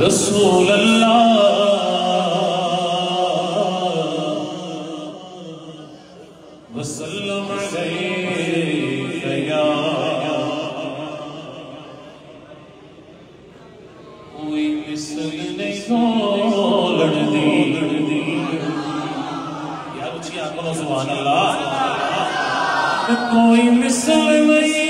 رسول اللہ۔ وسلم علیہ یا کوئی مثل نہیں دولڑ دی۔ یا اچھی آنکھوں سبحان اللہ۔ کوئی مثل نہیں۔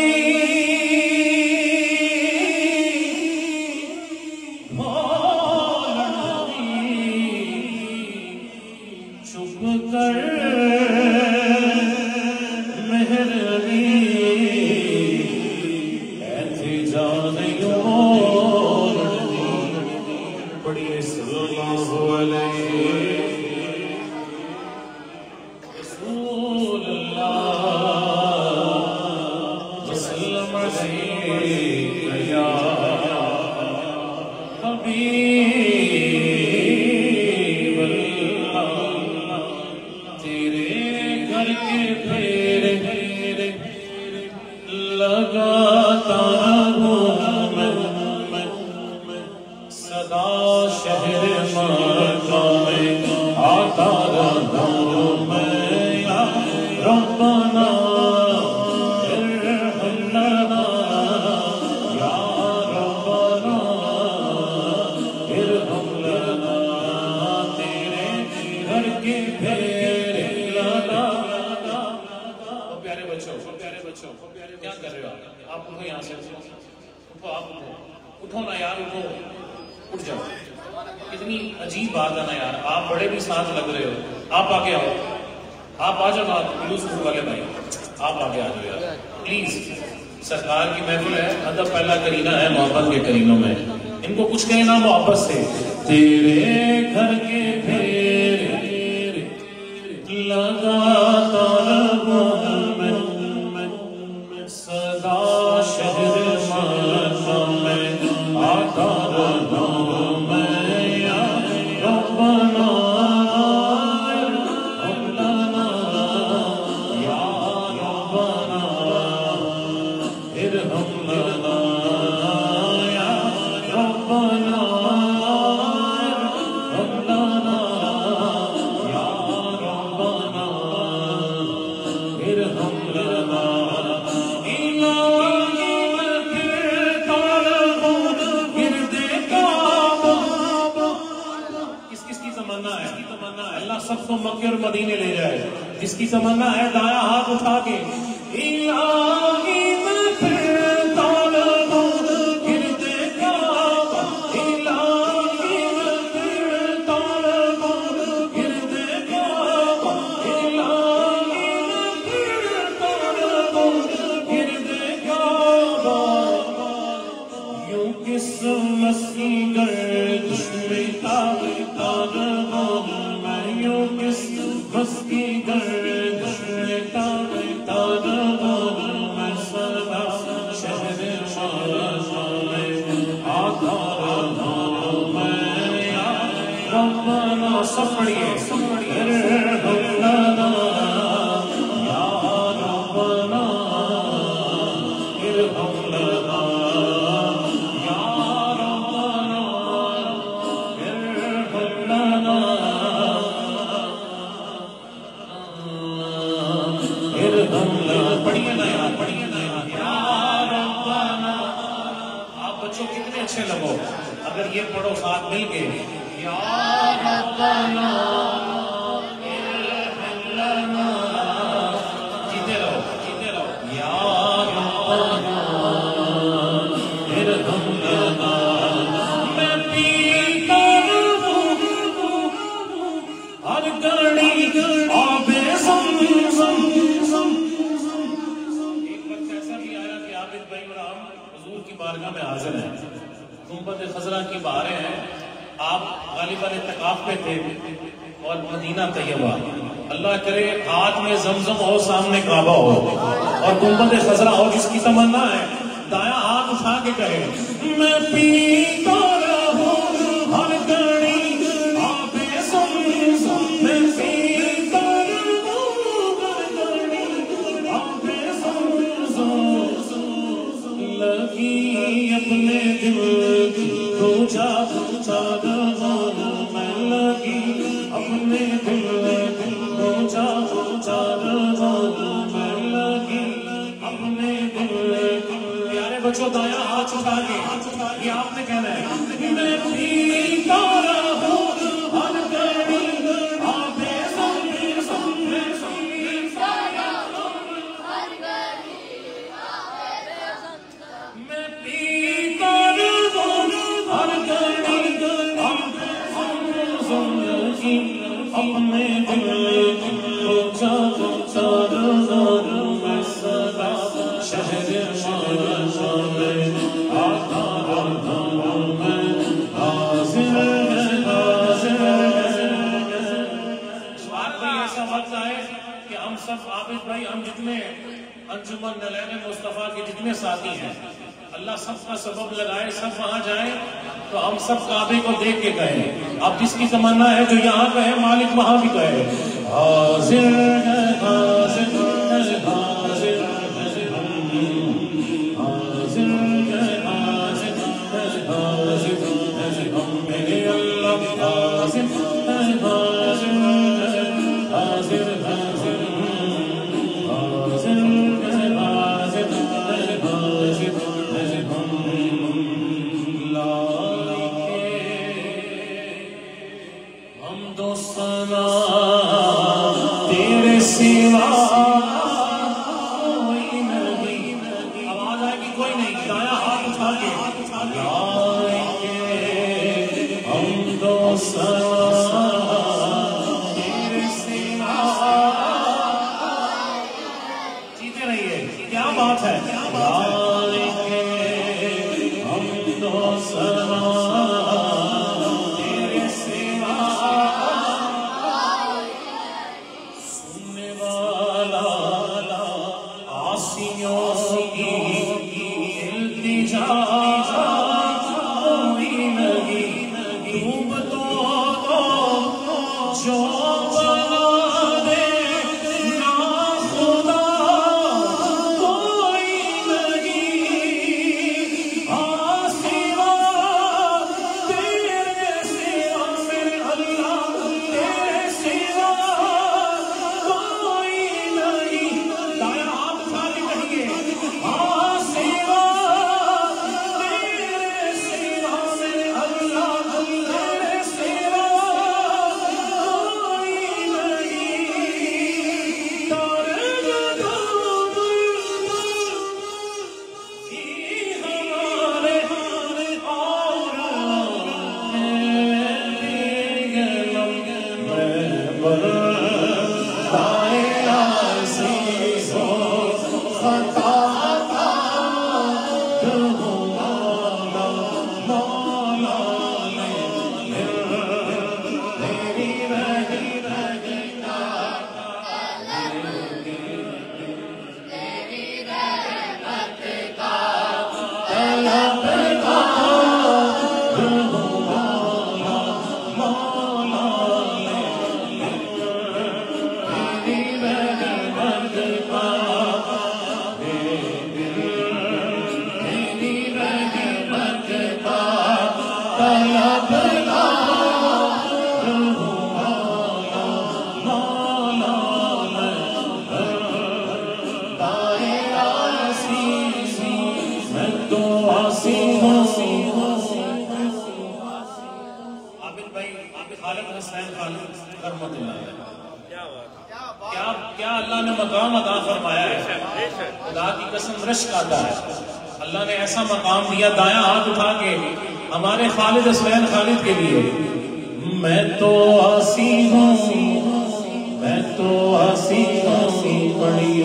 اچھا کیا کر رہے ہو آپ اٹھو یہاں سے اٹھو آپ اٹھو اٹھو نا یار اٹھو اٹھ جاؤ کتنی عجیب بات ہے نا یار آپ بڑے بھی ساتھ لگ رہے ہو آپ آگے آؤ آپ آ جاؤ آپ والے بھائی آپ آگے آ جاؤ یار پلیز سرکار کی محفل ہے ادب پہلا کرینہ ہے محبت کے کرینوں میں ان کو کچھ کہنا محبت سے تیرے گھر کے سمجھنا ہے دایا ہاتھ اٹھا کے۔ مولا ہے دایا ہاتھ اٹھا کے کہے میں پی سب کعبے کو دیکھ کے کہیں اب جس کی زمانہ ہے جو یہاں کہیں مالک وہاں بھی کہیں حاضر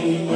you.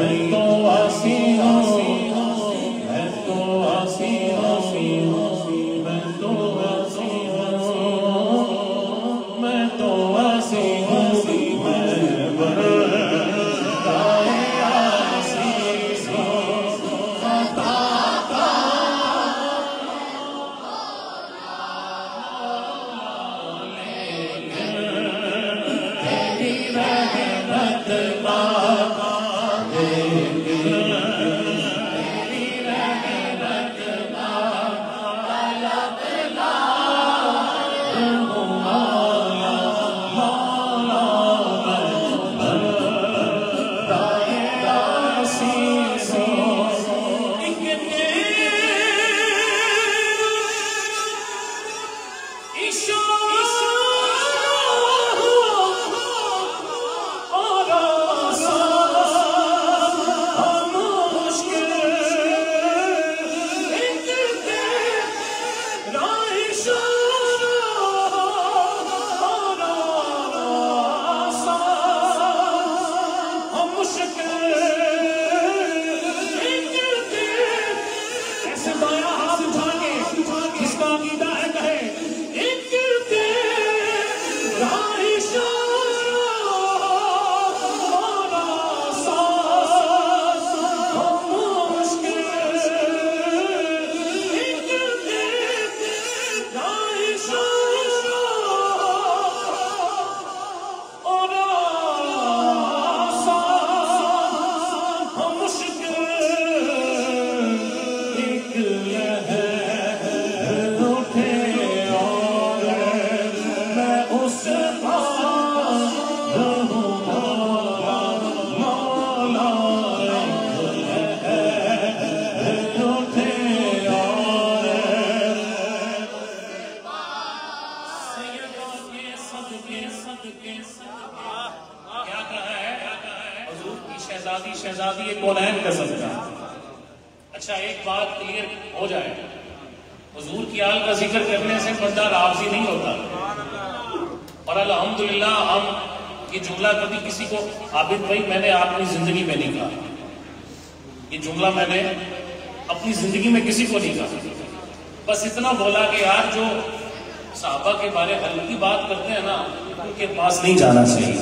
پاس نہیں جانا چاہیے۔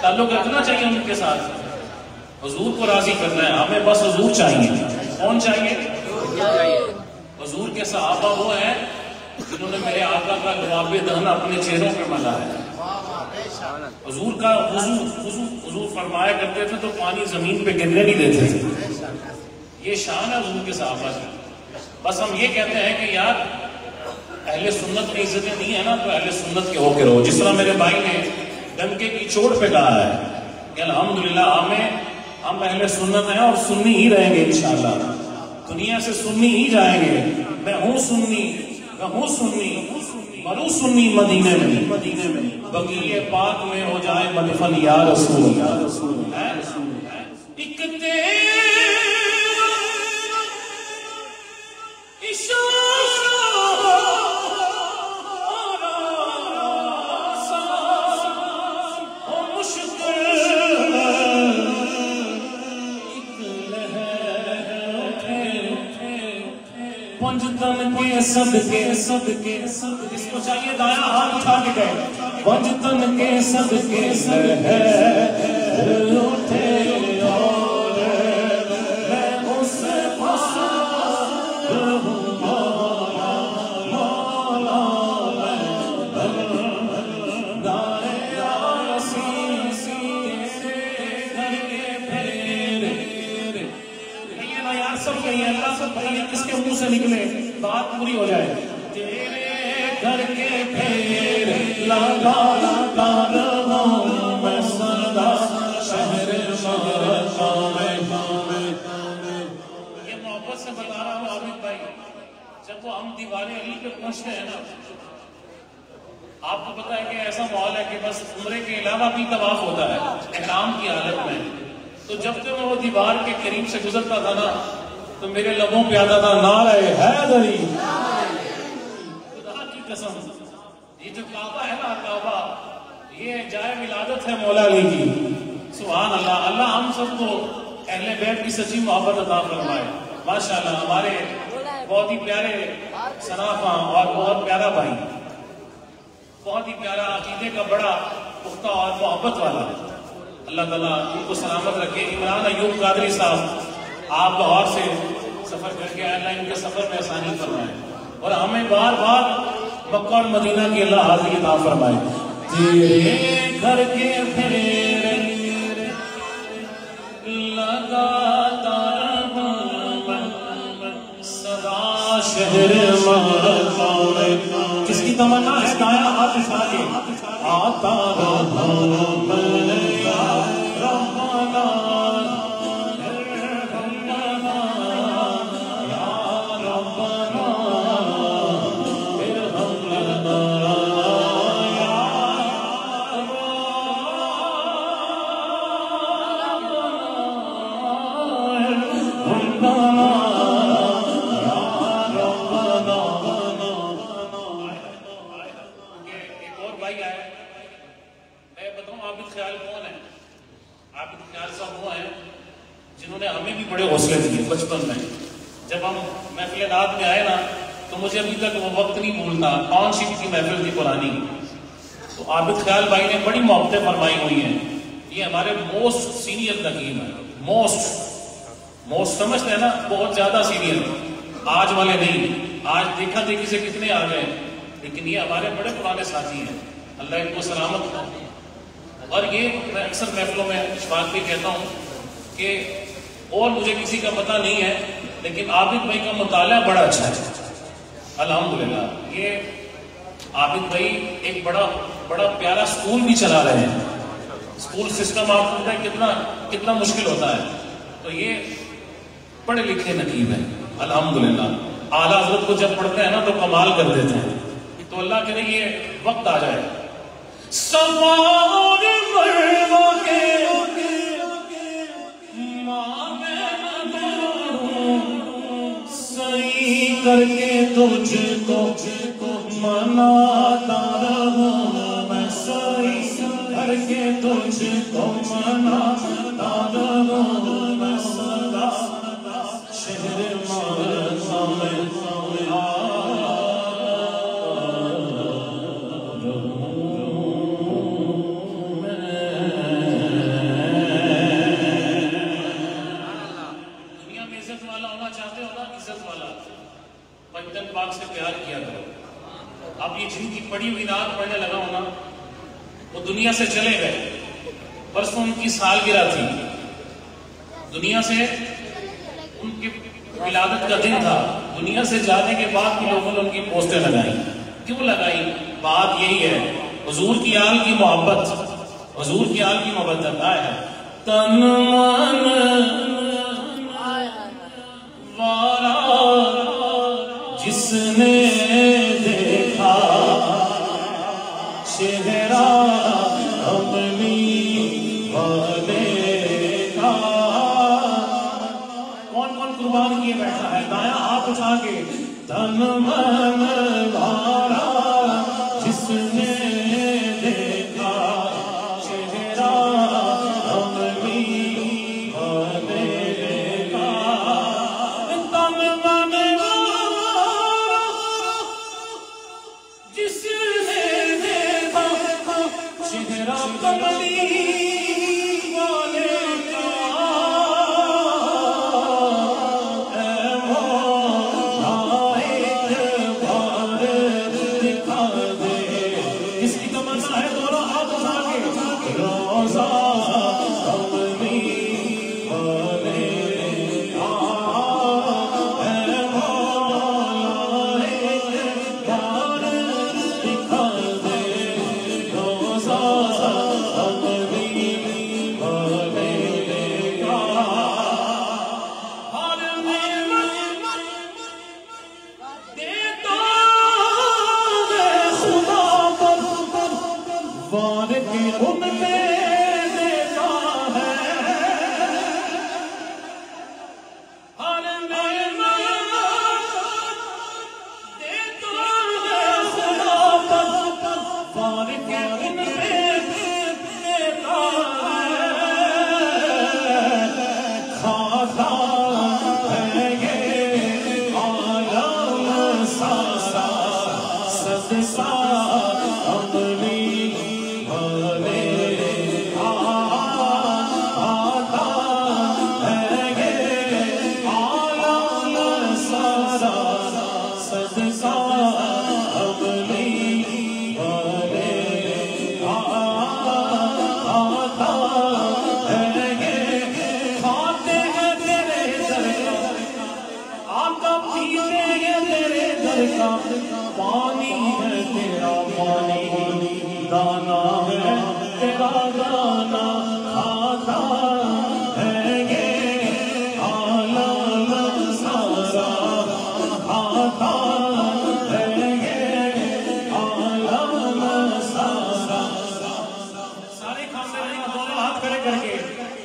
تعلق رکھنا چاہیے ان کے ساتھ۔ حضور کو راضی کرنا ہے۔ ہمیں بس حضور چاہیے۔ کون چاہیے؟ حضور کے صحابہ وہ ہیں جنہوں نے میرے آقا کا لواب دہن اپنے چہروں پہ ملا ہے۔ حضور کا حضور حضور حضور فرمایا کرتے تھے تو پانی زمین پہ گرنے نہیں دیتے تھے۔ یہ شان ہے حضور کے صحابہ کی۔ بس ہم یہ کہتے ہیں کہ یار اہل سنت میں عزتیں نہیں ہیں نا تو اہل سنت کے ہو کے رہو۔ جس طرح میرے بھائی نے ڈنکے کی چوٹ پہ کہا ہے کہ الحمدللہ ہمیں ہم اہل سنت ہیں اور سنی ہی رہیں گے انشاءاللہ۔ دنیا سے سنی ہی جائیں گے۔ میں ہوں سنی، میں ہوں سنی مرو سنی مدینے میں۔ مدینے میں بقیہ پاک میں ہو جائے مدفن یا رسول۔ یا رسول ایک سب کے صدقے صدقے صدقے اس کو چاہیے دایا ہاتھ اٹھا کے گئے پنجتن کے صدقے صدقے اٹھے۔ جب وہ ہم دیوانے علی پہ پہنچتے ہیں نا، آپ کو پتا ہے کہ ایسا ماحول ہے کہ بس عمرے کے علاوہ بھی طواف ہوتا ہے، احرام کی حالت میں۔ تو جب سے میں وہ دیوار کے قریب سے گزرتا تھا نا، تو میرے لبوں پہ آتا تھا، نعرہ حیدری۔ خدا کی قسم۔ یہ جو کعبہ ہے نا کعبہ، یہ جائے ولادت ہے مولا علی کی۔ سبحان اللہ اللہ ہم سب کو اہل بیت کی سچی محبت عطا فرمائے۔ ماشاءاللہ، ہمارے بہت ہی پیارے سنافہ اور بہت پیارا بھائی۔ بہت ہی پیارا عقیدے کا بڑا پختہ اور محبت والا۔ اللہ تعالیٰ ان کو سلامت رکھے۔ عمران ایوب قادری صاحب، آپ لاہور سے سفر کر کے اللہ ان کے سفر میں آسانی فرمائے۔ اور ہمیں بار بار مکہ اور مدینہ کی اللہ حاضری عطا فرمائے تیرے گھر کے پھیرے لگاتا رہا شہر مہر کس کی تمنا ہے؟ دایا ہاتھ اٹھا کے آتا رہا جنہوں نے ہمیں بھی بڑے حوصلے دیے بچپن میں۔ جب ہم محفل رات میں آئے نا، تو مجھے ابھی تک وہ وقت نہیں بھولتا۔ کون سی کی محفل تھی پرانی؟ تو عابد خیال بھائی نے بڑی محبتیں فرمائی ہوئی ہیں۔ یہ ہمارے موسٹ سینئر تقیم ہے۔ موسٹ موسٹ سمجھتے ہیں نا، بہت زیادہ سینئر آج والے نہیں۔ آج دیکھا دیکھی سے کتنے آ گئے۔ لیکن یہ ہمارے بڑے پرانے ساتھی ہیں۔ اللہ ان کو سلامت اور یہ میں اکثر محفلوں میں اس بات بھی کہتا ہوں کہ اور مجھے کسی کا پتہ نہیں ہے، لیکن عابد بھائی کا مطالعہ بڑا اچھا ہے۔ الحمدللہ، یہ عابد بھائی ایک بڑا بڑا پیارا سکول بھی چلا رہے ہیں۔ سکول سسٹم آپ کو پتہ ہے کتنا کتنا مشکل ہوتا ہے۔ تو یہ پڑھے لکھے نقیب ہیں۔ الحمدللہ، اعلیٰ حضرت کو جب پڑھتے ہیں نا، تو کمال کر دیتے ہیں۔ تو اللہ کرے یہ وقت آ جائے۔ سوار مروا کے کر کے تجھ کو مناتا رہوں میں سائی کر کے تجھ کو مناتا رہوں میں سدا شہر مانا میں دنیا میں عزت والا ہونا چاہتے ہو نا؟ عزت والا۔ پنجن پاک سے پیار کیا کرو۔ اب یہ جن کی پڑی ہوئی رات پڑھنے لگا ہونا وہ دنیا سے چلے گئے۔ پرسوں ان کی سالگرہ تھی۔ دنیا سے ان کی ولادت کا دن تھا۔ دنیا سے جانے کے بعد بھی لوگوں نے ان کی پوسٹیں لگائی کیوں لگائی بات یہی ہے، حضور کی آل کی محبت، حضور کی آل کی محبت ہے۔ تن من کر کے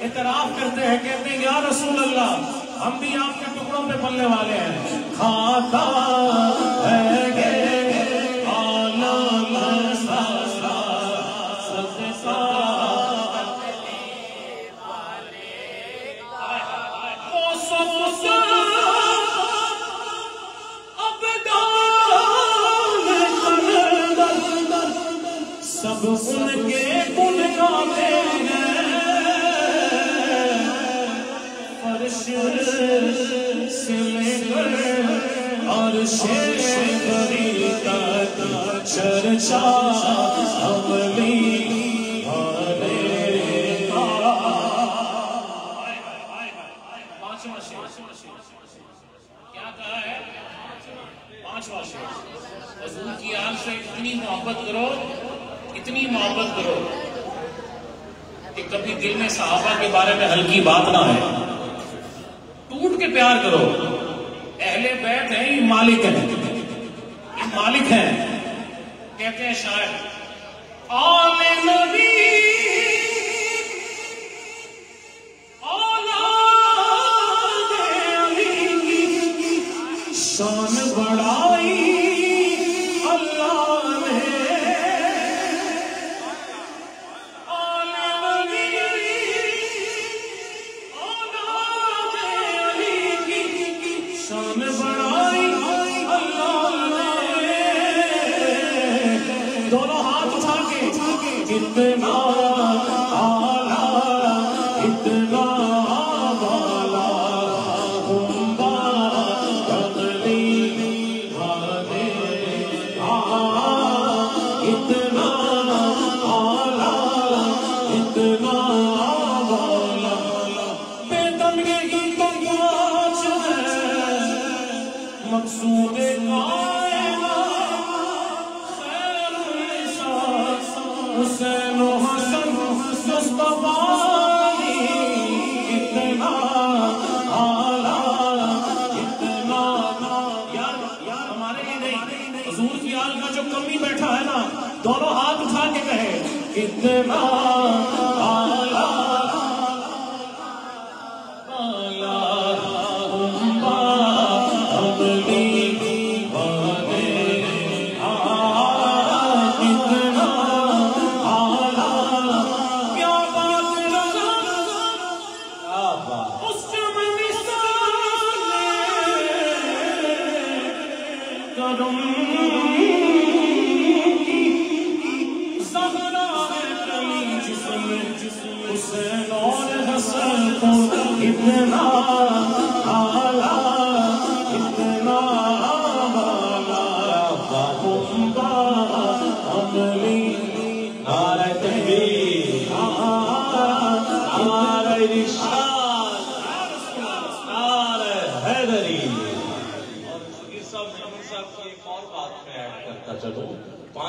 اعتراف کرتے ہیں، کہتے ہیں، یا رسول اللہ، ہم بھی آپ کے ٹکڑوں پہ پلنے والے ہیں۔ کھاتا ہے حضور کی آل سے اتنی محبت کرو اتنی محبت کرو کہ کبھی دل میں صحابہ کے بارے میں ہلکی بات نہ ہے ٹوٹ کے پیار کرو۔ مالک ہیں۔ یہ مالک ہیں۔ کہتے ہیں شاید آل نبی۔ اولاد شان بڑائی اللہ نے۔ آل علی اولاد علی کی شان کے اتنا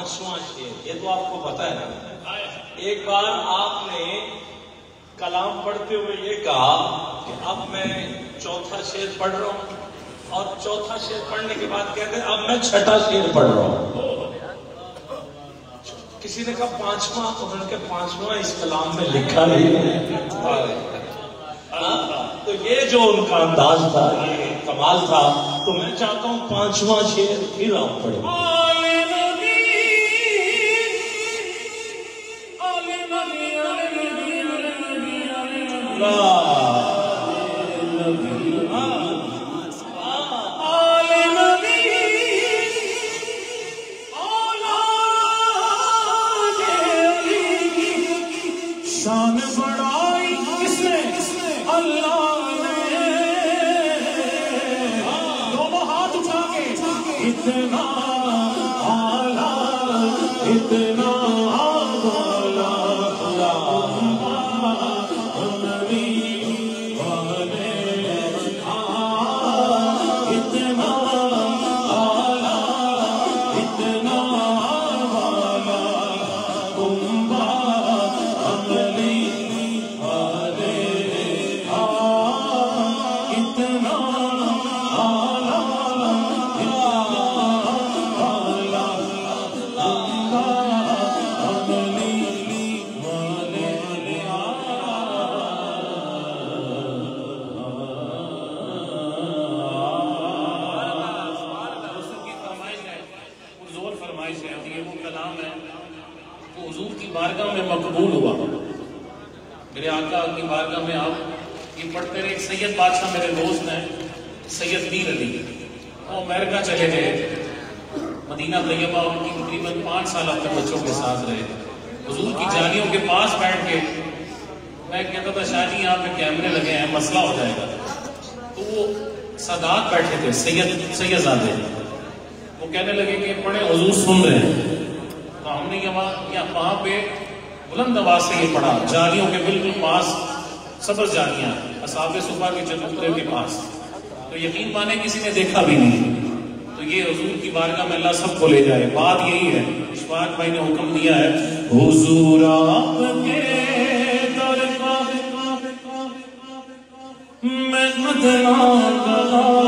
پانچواں شعر یہ تو آپ کو پتا ہے نا۔ ایک بار آپ نے کلام پڑھتے ہوئے یہ کہا کہ اب میں چوتھا شعر پڑھ رہا ہوں۔ اور چوتھا شعر پڑھنے کے بعد کہتے ہیں، اب میں چھٹا شعر پڑھ رہا ہوں۔ کسی نے کہا، پانچواں؟ انہوں نے کہا، پانچواں اس کلام میں لکھا نہیں ہے۔ ہاں؟ تو یہ جو ان کا انداز تھا، یہ کمال تھا، تو میں چاہتا ہوں پانچواں شعر پھر آپ پڑھیں۔ آل جالیوں کے بالکل پاس سبز جالیاں اصحاب صبح کے چترے کے پاس۔ تو یقین مانے کسی نے دیکھا بھی نہیں۔ تو یہ حضور کی بارگاہ میں اللہ سب کو لے جائے۔ بات یہی ہے، اشفاق بھائی نے حکم دیا ہے، حضور آپ کے در میں مدنا گلا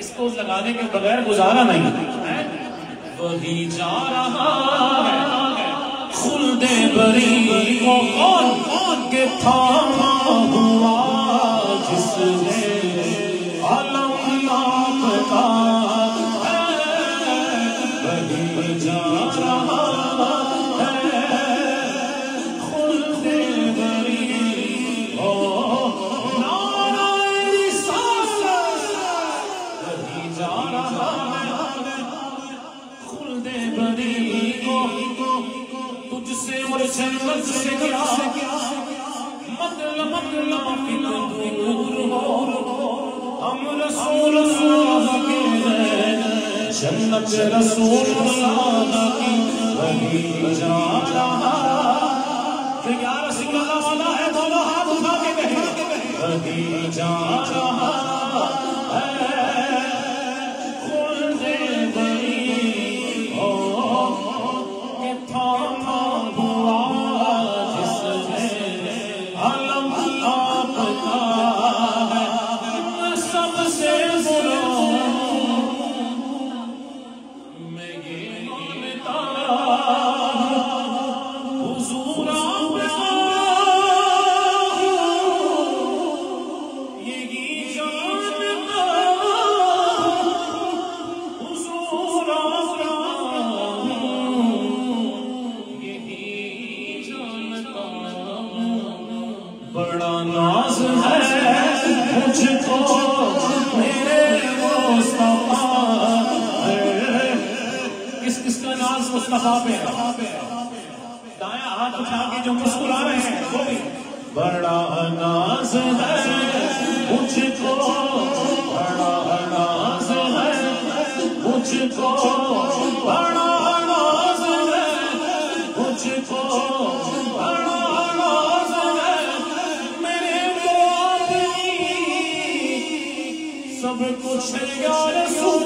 اس کو لگانے کے بغیر گزارا نہیں۔ وہی جا رہا ہے۔ خلد بری کو کون کون کے تھاما ہوا جس نے رسول جنت رسول اللہ کی وہی جا رہا پھر یا رسول اللہ والا ہے، دونوں ہاتھ اٹھا کے کہیں وہی جا رہا جو مسکرا رہے ہیں بڑا ناز ہے مجھ کو۔ بڑا ناز ہے مجھ کو۔ میرے سب کچھ یا رسول۔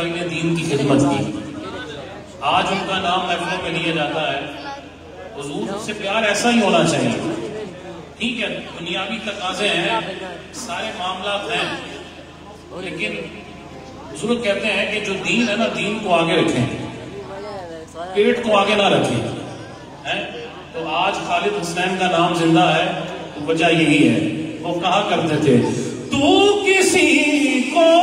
بھائی نے دین کی خدمت کی۔ آج ان کا نام محفلوں میں لیا جاتا ہے۔ حضور سے پیار ایسا ہی ہونا چاہیے۔ ٹھیک ہے، دنیاوی تقاضے ہیں، سارے معاملات ہیں۔ لیکن حضور کہتے ہیں کہ جو دین ہے نا، دین کو آگے رکھیں۔ پیٹ کو آگے نہ رکھیں۔ تو آج خالد حسین کا نام زندہ ہے، تو وجہ یہی ہے۔ وہ کہا کرتے تھے؟ تو کسی کو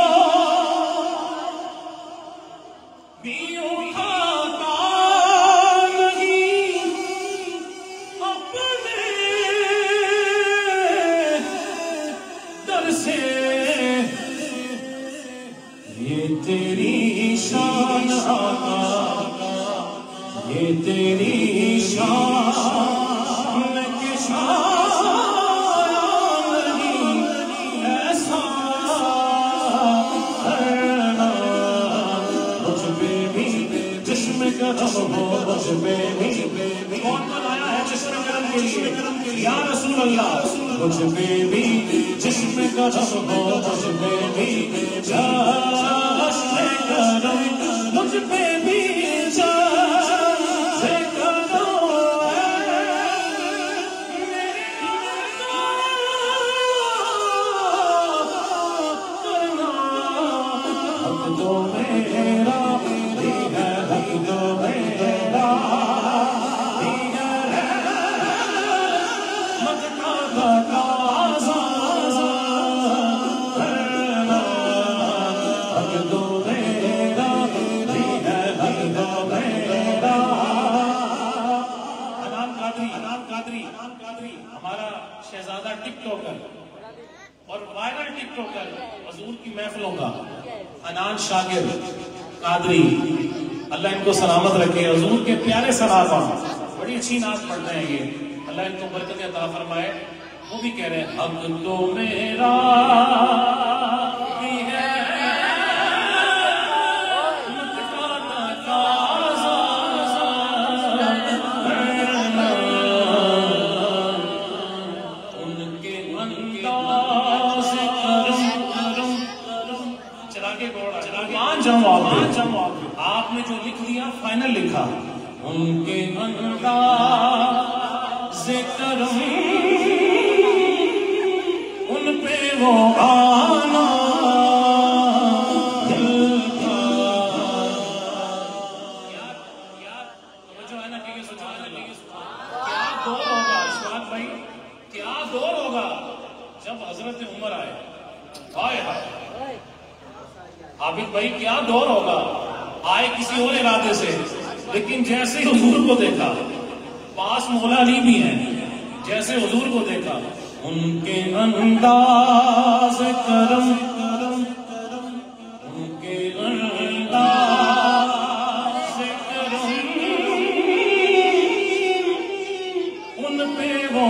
ٹک ٹاکر اور وائرل ٹک ٹاکر حضور کی محفلوں کا۔ انان شاگر قادری، اللہ ان کو سلامت رکھے۔ حضور کے پیارے صحابہ بڑی اچھی نعت رہے ہیں یہ۔ اللہ ان کو برکت عطا فرمائے۔ وہ بھی کہہ رہے ہیں حق تو میرا فائنل لکھا۔ ان کے انداز کرم ان پہ وہ آنا۔ دل کا ہے نا کہ سبحان اللہ۔ کیا دور ہوگا اشفاق بھائی، کیا دور ہوگا؟ جب حضرت عمر آئے۔ ہائے ہائے۔ عابد بھائی، کیا دور ہوگا؟ آئے کسی اور ارادے سے، لیکن جیسے حضور کو دیکھا، پاس مولا علی بھی ہیں، جیسے حضور کو دیکھا، ان کے انداز کرم کرم کرم ان کے کرم، ان پہ وہ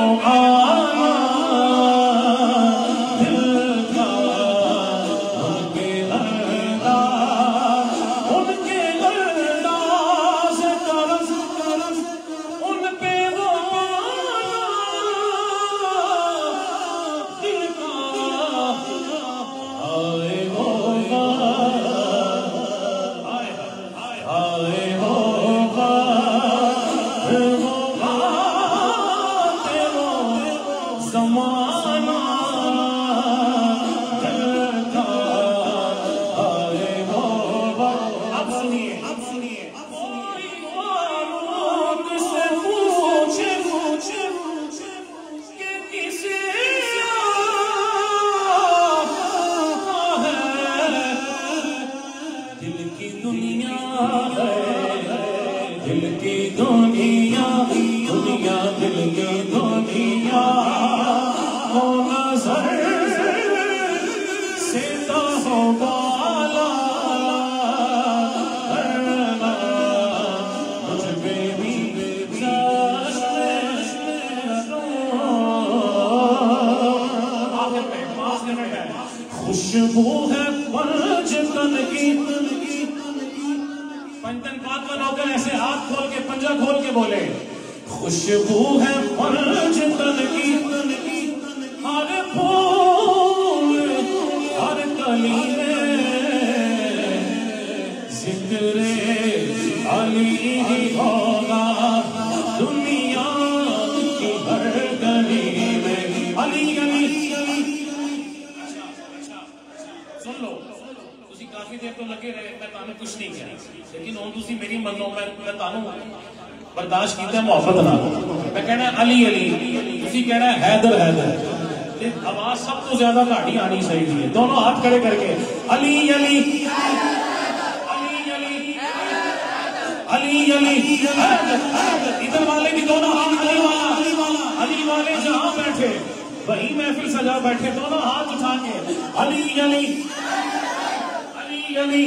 برداشت کیتا ہے محفت نال میں کہنا علی علی اسی کہنا حیدر حیدر آواز سب تو زیادہ گاڑی آنی چاہیے دونوں ہاتھ کھڑے کر کے علی علی علی علی ادھر والے بھی دونوں ہاتھ علی والا علی والے جہاں بیٹھے وہی محفل سجا بیٹھے دونوں ہاتھ اٹھا کے علی علی علی علی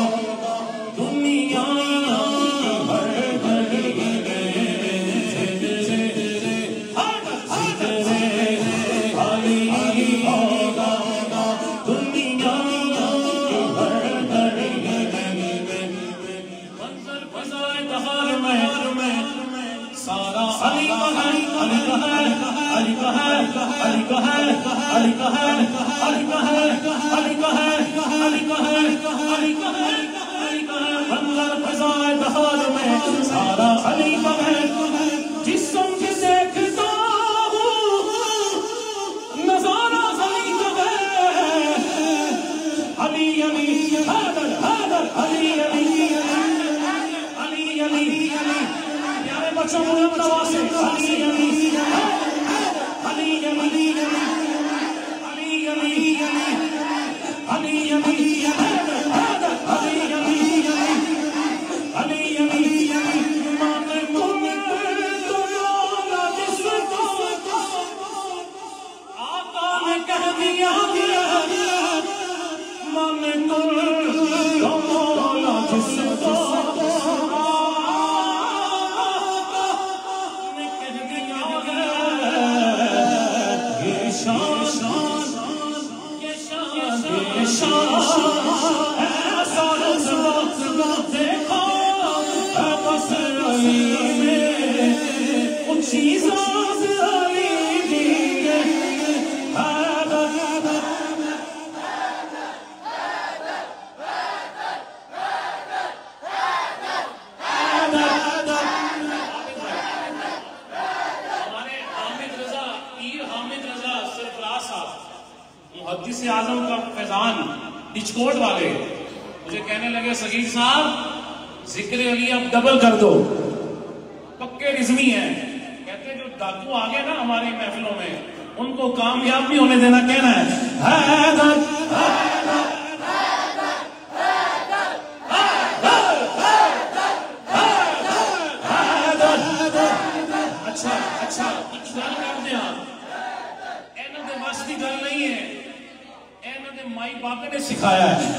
علی نہیں ہے کہتے ہیں جو دادو آ گئے نا ہماری محفلوں میں ان کو کامیاب نہیں ہونے دینا کہنا ہے سکھایا ہے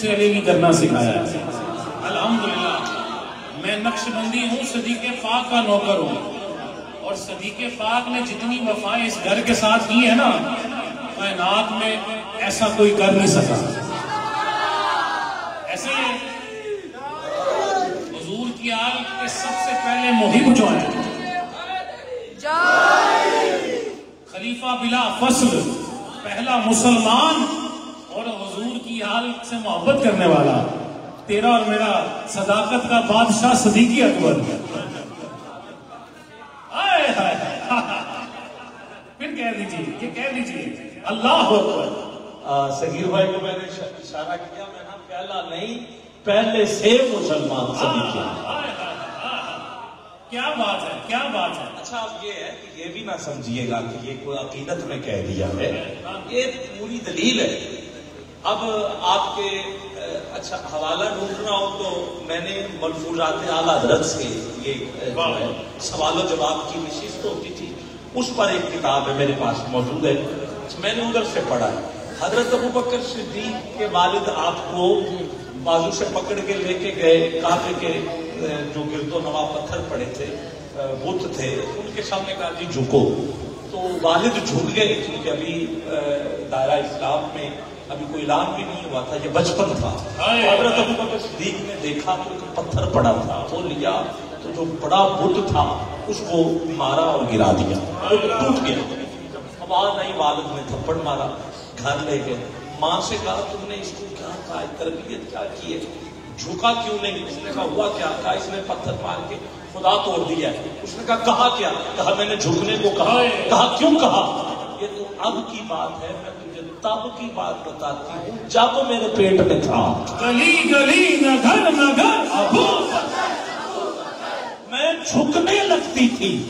سے کرنا سکھایا ہے۔ الحمدللہ۔ میں نقش بندی ہوں، صدیق پاک کا نوکر ہوں۔ اور صدیق پاک نے جتنی وفائیں اس گھر کے ساتھ کی ہے نا، کائنات میں ایسا کوئی کر نہیں سکا۔ ایسے حضور کی آل کے سب سے پہلے محب جو ہیں خلیفہ بلا فصل، پہلا مسلمان حال سے محبت کرنے والا تیرا اور میرا صداقت کا بادشاہ صدیقی اکبر۔ پھر کہہ دیجیے یہ کہہ دیجیے اللہ اکبر صغیر بھائی کو میں نے اش- اشارہ کیا میں نا پہلا نہیں پہلے سے مسلمان کے کیا بات ہے کیا بات ہے۔ اچھا اب یہ ہے کہ یہ بھی نہ سمجھیے گا کہ یہ کوئی عقیدت میں کہہ دیا ہے۔ یہ پوری دلیل ہے۔ اب آپ کے اچھا حوالہ ڈھونڈنا ہو تو میں نے ملفوظات اعلیٰ حضرت سے یہ سوال و جواب کی نشست ہوتی تھی۔ اس پر ایک کتاب ہے میرے پاس موجود ہے میں نے ادھر سے پڑھا ہے۔ حضرت ابو بکر صدیق کے والد آپ کو بازو سے پکڑ کے لے کے گئے، کعبے کے جو گرد و نوا پتھر پڑے تھے بت تھے، ان کے سامنے کہا جی جھکو۔ تو والد جھک گئے، کیونکہ ابھی دائرہ اسلام میں ابھی کوئی اعلان بھی نہیں ہوا تھا یہ بچپن تھا۔ حضرت ابو بکر صدیق نے دیکھا تو ایک پتھر پڑا تھا وہ لیا تو جو بڑا بت تھا اس کو مارا اور گرا دیا۔ وہ ٹوٹ گیا۔ آواز آئی والد نے تھپڑ مارا گھر لے گئے۔ ماں سے کہا تم نے اس کو کیا کہا؟ تربیت کیا کی ہے؟ جھکا کیوں نہیں؟ اس نے کہا ہوا کیا کہا اس نے پتھر مار کے خدا توڑ دیا اس نے کہا کہا کیا؟ کہا میں نے جھکنے کو کہا۔ کہا کیوں کہا؟ اب کی بات ہے میں تجھے تب کی بات بتاتی ہوں جب میرے پیٹ میں تھا۔ گلی گلی نہ گھر نہ گھر ابو میں جھکنے لگتی تھی۔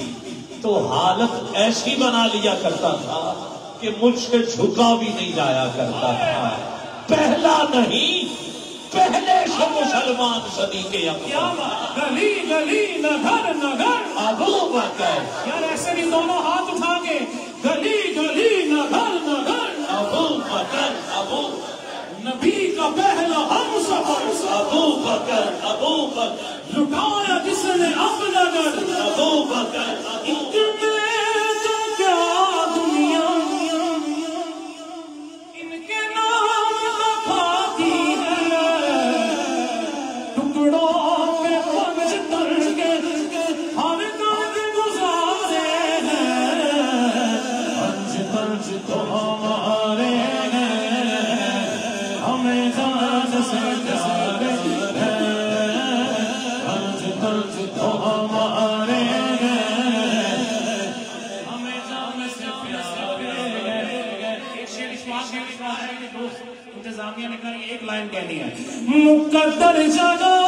تو حالت ایسی بنا لیا کرتا تھا کہ مجھ سے جھکا بھی نہیں جایا کرتا تھا۔ پہلا نہیں پہلے سے مسلمان صدی کے کیا بات؟ گلی گلی نہ گھر نہ گھر۔ ابو بکر۔ یار ایسے نہیں دونوں ہاتھ اٹھا کے گلی نبی کا پہلا ہم سفر ابو بکر ابو بکر۔ لٹایا جس نے اپنا گھر ابو بکر۔ اتنے کہا کہنی ہے مقدر جگہ